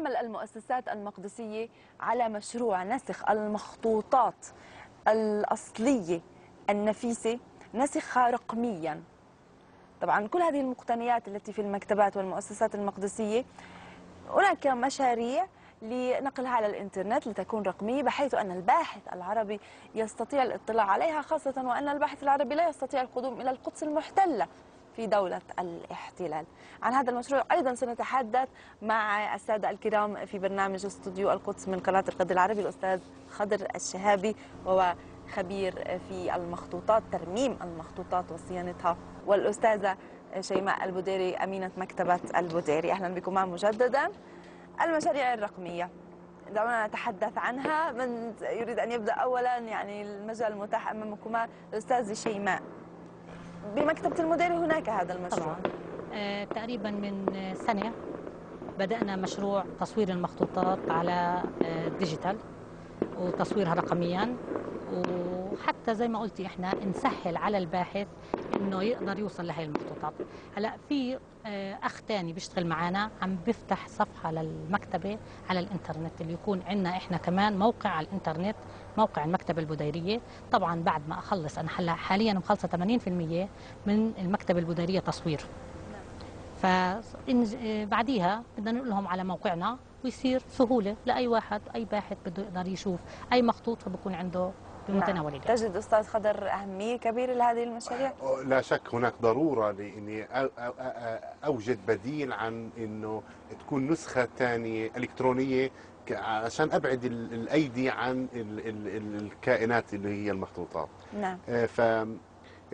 تعمل المؤسسات المقدسية على مشروع نسخ المخطوطات الأصلية النفيسة نسخها رقميا. طبعا كل هذه المقتنيات التي في المكتبات والمؤسسات المقدسية هناك مشاريع لنقلها على الإنترنت لتكون رقمية بحيث أن الباحث العربي يستطيع الاطلاع عليها خاصة وأن الباحث العربي لا يستطيع القدوم إلى القدس المحتلة. في دولة الاحتلال. عن هذا المشروع أيضا سنتحدث مع السادة الكرام في برنامج استوديو القدس من قناة القد العربي الأستاذ خضر الشهابي وهو خبير في المخطوطات ترميم المخطوطات وصيانتها والأستاذة شيماء البديري أمينة مكتبة البديري أهلا بكم مجددا. المشاريع الرقمية. دعونا نتحدث عنها. من يريد أن يبدأ أولا يعني المجال المتاح أمامكما الأستاذ شيماء. بمكتبة المدير هناك هذا المشروع. طبعا. آه تقريبا من سنة بدأنا مشروع تصوير المخطوطات على آه ديجيتال. وتصويرها رقميا. وحتى زي ما قلتي إحنا نسهل على الباحث إنه يقدر يوصل لهي المخطوطات هلأ في آه، أخ تاني بيشتغل معنا عم بيفتح صفحة للمكتبة على الإنترنت اللي يكون عندنا إحنا كمان موقع على الإنترنت موقع المكتبة البديرية. طبعا بعد ما أخلص أنا هلا حاليا مخلصة 80% من المكتبة البديرية تصوير. فبعديها بدنا نقول لهم على موقعنا. ويصير سهولة لأي واحد أي باحث بده يقدر يشوف أي مخطوط فبكون عنده بمتناول نعم. تجد أستاذ خضر أهمية كبيرة لهذه المشاريع؟ لا شك هناك ضرورة لإني أوجد بديل عن إنه تكون نسخة ثانية إلكترونية عشان أبعد الأيدي عن الكائنات اللي هي المخطوطات نعم ف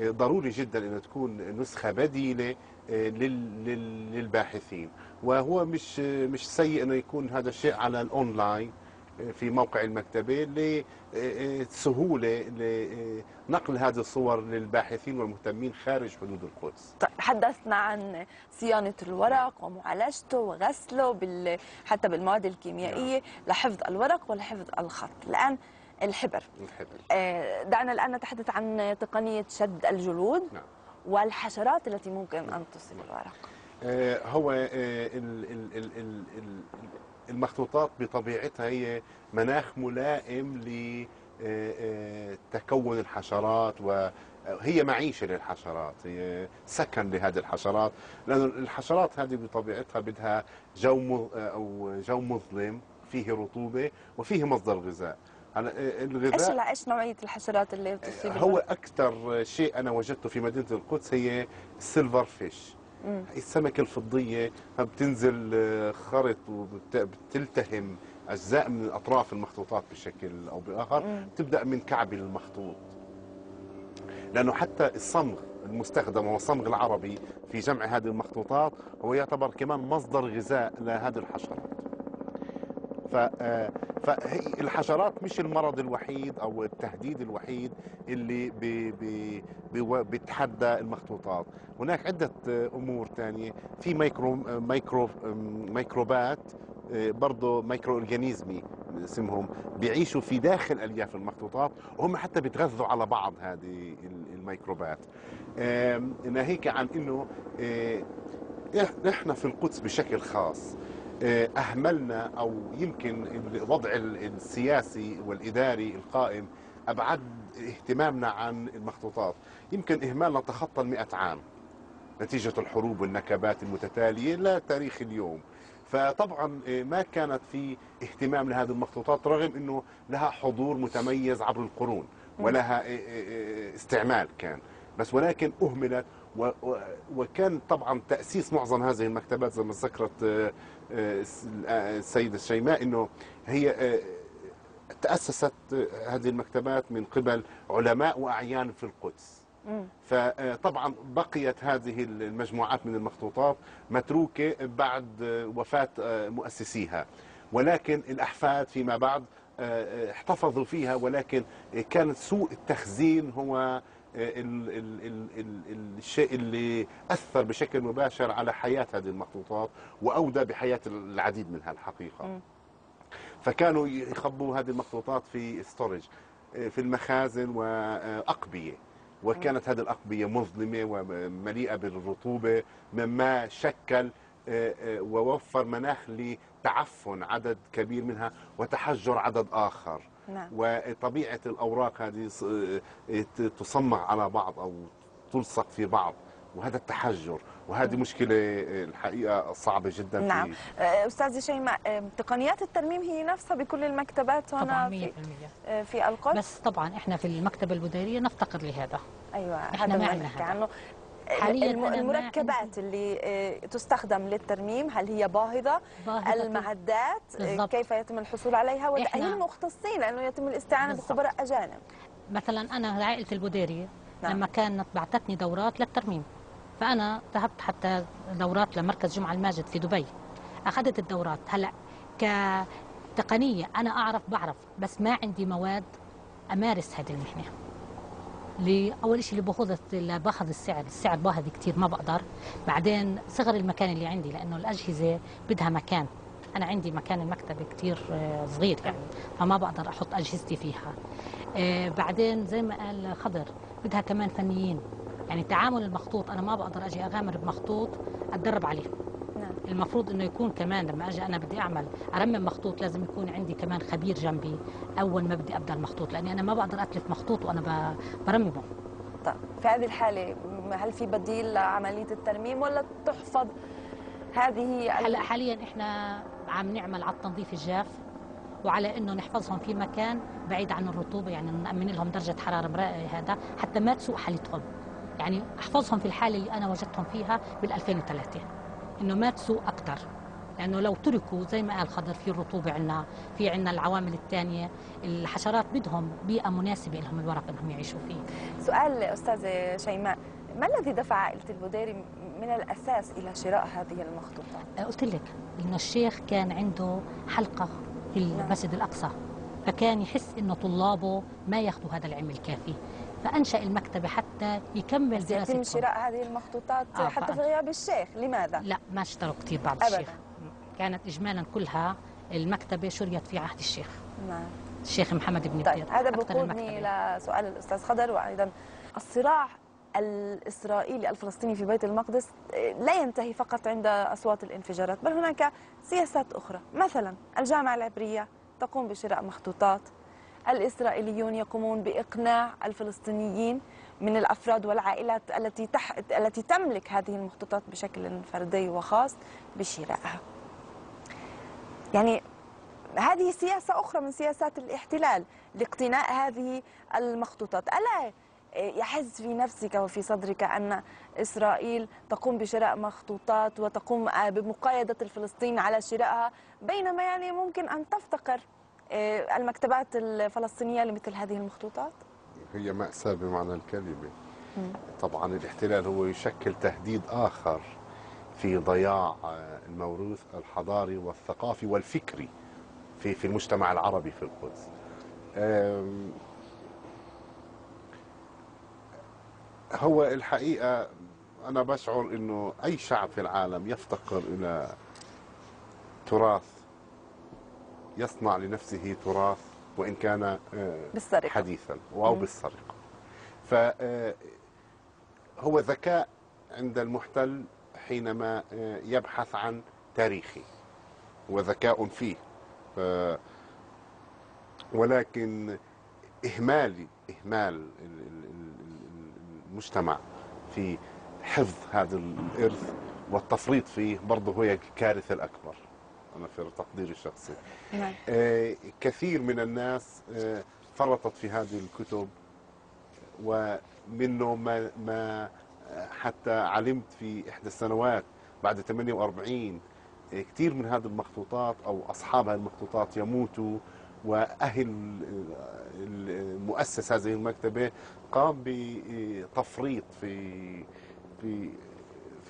ضروري جدا إنه تكون نسخة بديلة للباحثين. وهو مش مش سيء إنه يكون هذا الشيء على الأونلاين في موقع المكتبة لسهولة لنقل هذه الصور للباحثين والمهتمين خارج حدود القدس. طيب حدثنا عن صيانة الورق ومعالجته وغسله بال... حتى بالمواد الكيميائية نعم. لحفظ الورق ولحفظ الخط. الآن الحبر. الحبر. آه، دعنا الآن نتحدث عن تقنية شد الجلود. نعم. والحشرات التي ممكن أن تصيب الورق. آه، هو آه، المخطوطات بطبيعتها هي مناخ ملائم لتكون الحشرات وهي معيشة للحشرات هي سكن لهذه الحشرات. لأن الحشرات هذه بطبيعتها بدها جو أو جو مظلم فيه رطوبة وفيه مصدر غذاء. هلا الغذاء. إيش إيش نوعية الحشرات اللي بتصيب هو أكثر شيء أنا وجدته في مدينة القدس هي السيلفر فيش السمكة الفضية بتنزل آه، خرط وبتلتهم أجزاء من اطراف المخطوطات بشكل أو بآخر. تبدأ من كعب المخطوط. لأنه حتى الصمغ المستخدم هو الصمغ العربي في جمع هذه المخطوطات هو يعتبر كمان مصدر غذاء لهذه الحشرات آه، فالحشرات مش المرض الوحيد أو التهديد الوحيد اللي بي بي بي بيتحدى المخطوطات. هناك عدة أمور ثانية في micro micro ميكروبات آه، برضه micro organism اسمهم بيعيشوا في داخل ألياف المخطوطات. وهم حتى بيتغذوا على بعض هذه الميكروبات. ناهيك عن إنه آه، إحنا في القدس بشكل خاص. آه، أهملنا أو يمكن الوضع السياسي والإداري القائم أبعد اهتمامنا عن المخطوطات. يمكن إهمالنا تخطى المئة عام نتيجة الحروب والنكبات المتتالية لا تاريخ اليوم. فطبعا آه، ما كانت في اهتمام لهذه المخطوطات رغم أنه لها حضور متميز عبر القرون ولها آه، استعمال كان. بس ولكن أهملت وكان طبعا تأسيس معظم هذه المكتبات زي ما ذكرت آه، آه، السيدة الشيماء أنه هي آه، تأسست هذه المكتبات من قبل علماء وأعيان في القدس. فطبعا بقيت هذه المجموعات من المخطوطات متروكة بعد وفاة مؤسسيها. ولكن الأحفاد فيما بعد احتفظوا فيها ولكن كان سوء التخزين هو الشيء اللي أثر بشكل مباشر على حياة هذه المخطوطات وأودى بحياة العديد منها الحقيقة. فكانوا يخبوا هذه المخطوطات في ستورج في المخازن وأقبية. وكانت هذه الأقبية مظلمة ومليئة بالرطوبة مما شكل ووفر مناخ لتعفن عدد كبير منها وتحجر عدد آخر. نعم. وطبيعة الأوراق هذه آه، ت- تصمغ على بعض أو تلصق في بعض وهذا التحجر وهذه مشكلة آه، الحقيقة صعبة جدا نعم. في آه، أستاذة شيماء آه، تقنيات الترميم هي نفسها بكل المكتبات طبعا هنا 100% في في القدس بس طبعا إحنا في المكتبة البديرية نفتقر لهذا. أيوه إحنا هذا ما نحكي. عنه. حالياً المركبات اللي آه، تستخدم للترميم هل هي باهظة؟ باهظة المعدات آه، بالضبط. كيف يتم الحصول عليها؟ هي المختصين لأنه يتم الاستعانة. بخبراء أجانب. مثلا أنا عائله البوديري نعم. لما كانت بعتتني دورات للترميم فأنا ذهبت حتى دورات لمركز جمعة الماجد في دبي. أخذت الدورات. هلأ كتقنية أنا أعرف بعرف بس ما عندي مواد أمارس هذه المهنة. لي- اول شيء اللي باخذ باخذ السعر. السعر باهظ كثير ما بقدر. بعدين صغر المكان اللي عندي لأنه الأجهزة بدها مكان. أنا عندي مكان المكتبة كثير آه، صغير يعني فما بقدر أحط أجهزتي فيها. آه، بعدين زي ما قال خضر بدها كمان فنيين. يعني تعامل المخطوط أنا ما بقدر أجي أغامر بمخطوط أتدرب عليه. المفروض إنه يكون كمان لما أجي أنا بدي أعمل أرمم مخطوط لازم يكون عندي كمان خبير جنبي أول ما بدي أبدأ المخطوط لأني أنا ما بقدر أتلف مخطوط وأنا برممه. طيب في هذه الحالة هل في بديل لعملية الترميم ولا تحفظ هذه هلأ حاليا إحنا عم نعمل على التنظيف الجاف وعلى إنه نحفظهم في مكان بعيد عن الرطوبة يعني نأمن لهم درجة حرارة هذا حتى ما تسوء حالتهم. يعني احفظهم في الحالة اللي أنا وجدتهم فيها بال 2003 إنه ما تسوء أكثر لأنه لو تركوا زي ما قال خضر في الرطوبة عندنا في عندنا العوامل الثانية الحشرات بدهم بيئة مناسبة لهم الورق انهم يعيشوا فيه سؤال استاذه شيماء ما الذي دفع عائلة البوديري من الأساس إلى شراء هذه المخطوطات؟ قلت لك إنه الشيخ كان عنده حلقة في المسجد الأقصى فكان يحس إنه طلابه ما ياخذوا هذا العلم الكافي فأنشأ المكتبه حتى يكمل بس يتم شراء هذه المخطوطات آه، حتى في غياب الشيخ لماذا؟ لا ما اشتروا كثير بعد أبداً. الشيخ كانت اجمالا كلها المكتبة شريت في عهد الشيخ نعم الشيخ محمد بن طيب هذا أكثر بيقودني المكتبة. لسؤال الأستاذ خضر وأيضا الصراع الإسرائيلي الفلسطيني في بيت المقدس لا ينتهي فقط عند أصوات الانفجارات بل هناك سياسات أخرى مثلا الجامعة العبرية تقوم بشراء مخطوطات الإسرائيليون يقومون بإقناع الفلسطينيين من الأفراد والعائلات التي تح... التي تملك هذه المخطوطات بشكل فردي وخاص بشرائها. يعني هذه سياسة أخرى من سياسات الاحتلال لاقتناء هذه المخطوطات. ألا يحز في نفسك وفي صدرك أن إسرائيل تقوم بشراء مخطوطات وتقوم بمقايدة الفلسطينيين على شرائها بينما يعني ممكن أن تفتقر آه، المكتبات الفلسطينية لمثل هذه المخطوطات؟ هي مأساة بمعنى الكلمة. طبعا الاحتلال هو يشكل تهديد آخر في ضياع آه، الموروث الحضاري والثقافي والفكري في في المجتمع العربي في القدس. هو الحقيقة أنا بشعر أنه أي شعب في العالم يفتقر إلى تراث يصنع لنفسه تراث وإن كان آه، بالسرقة. حديثا أو. بالسرقة فهو ذكاء عند المحتل حينما آه، يبحث عن تاريخه وذكاء فيه ولكن إهمال إهمال ال- ال- ال- المجتمع في حفظ هذا الإرث والتفريط فيه برضه هو الكارثة الأكبر أنا في تقديري الشخصي. نعم. آه، كثير من الناس آه، فرطت في هذه الكتب ومنه ما ما آه، حتى علمت في إحدى السنوات بعد 48 آه، كثير من هذه المخطوطات أو أصحاب هذه المخطوطات يموتوا وأهل المؤسس هذه المكتبة قام بتفريط في في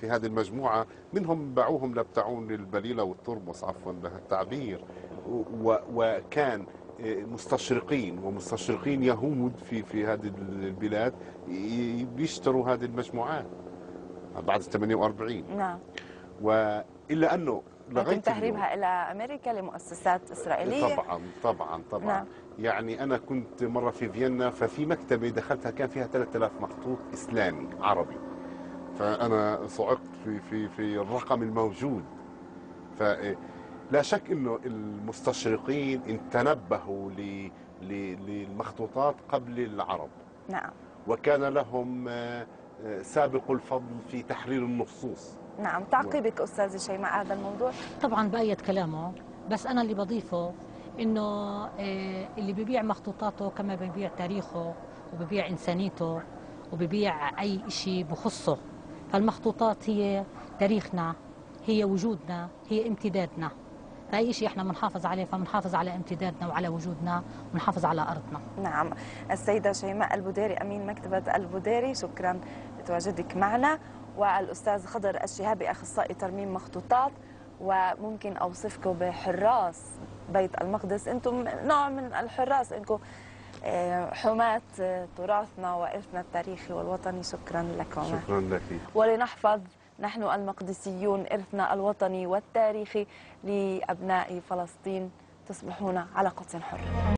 في هذه المجموعة منهم باعوهم لبتعون للبليلة والترمس عفوا لها التعبير. وكان مستشرقين ومستشرقين يهود في في هذه البلاد بيشتروا هذه المجموعات. بعد 48 نعم. وإلا أنه لغايه تهريبها إلى أمريكا لمؤسسات إسرائيلية. طبعا طبعا طبعا. نعم. يعني أنا كنت مرة في فيينا ففي مكتبة دخلتها كان فيها 3000 مخطوط إسلامي عربي. فأنا صعقت في في في الرقم الموجود. فلا شك إنه المستشرقين ان تنبهوا ل- ل- للمخطوطات قبل العرب. نعم. وكان لهم آه، سابق الفضل في تحرير النصوص. نعم. تعقيبك أستاذة شيماء هذا الموضوع؟ طبعا بأيد كلامه بس أنا اللي بضيفه إنه آه، اللي ببيع مخطوطاته كما ببيع تاريخه وببيع إنسانيته وببيع أي شيء بخصه. فالمخطوطات هي تاريخنا هي وجودنا هي امتدادنا. فأي شيء إحنا بنحافظ عليه فبنحافظ على امتدادنا وعلى وجودنا ونحافظ على أرضنا. نعم. السيدة شيماء البوديري أمين مكتبة البوديري شكرا لتواجدك معنا. والأستاذ خضر الشهابي أخصائي ترميم مخطوطات. وممكن أوصفكم بحراس بيت المقدس. أنتم نوع من الحراس أنكم حماة آه، تراثنا وإرثنا التاريخي والوطني. شكرا لكم. شكرا لك. ولنحفظ نحن المقدسيون إرثنا الوطني والتاريخي لأبناء فلسطين تصبحون على قدس حر.